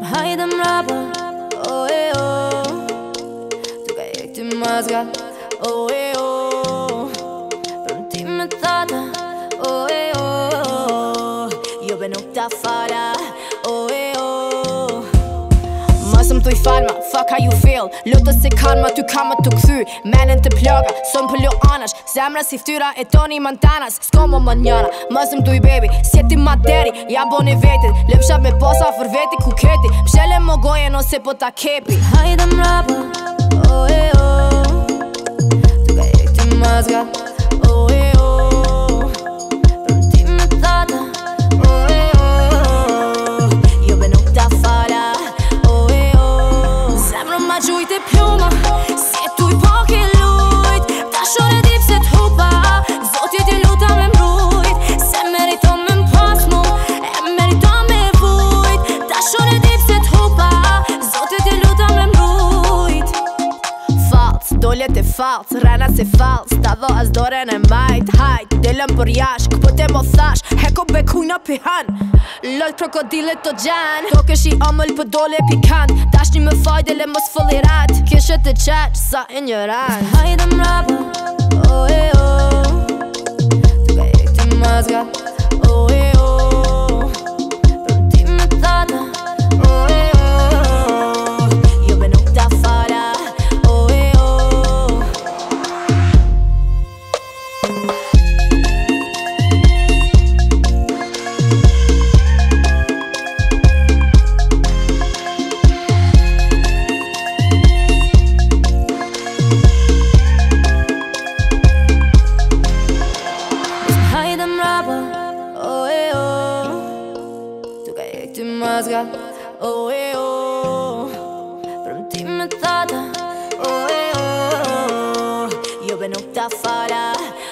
Së më hajë më rapa O oh, e o oh. Tu ka e këti mazga O oh, e o oh. Për në ti me tata O oh, e o oh. Jo be nuk ta fara O oh, e o oh. Masë të i falma Fuck how you feel Lotës se karma Tu ty ka ma të këthy Menën të plaka Son për lo anash Zemra si ftyra e toni i mantanas Sko më më njëra Masë të i bebi Sjeti materi Ja bo vetit Lëpshat me posa fër veti ku kërë Samo sip se potakepi Hajde mrava, oe, oe Mollet e falc, rana se falc Ta dho as dore në majt Hajt, delëm për jash, këpër të mo thash Heko be kujna pi han Lollë krokodile të gjan Do kësh i omëll për dole pikant kan Dash një më faj, fëllirat Kësh e të sa e një rat Hajt, I'm rasga. Oh, eh, oh, prontime tata. Oh, eh, oh, oh, io ben opta farà.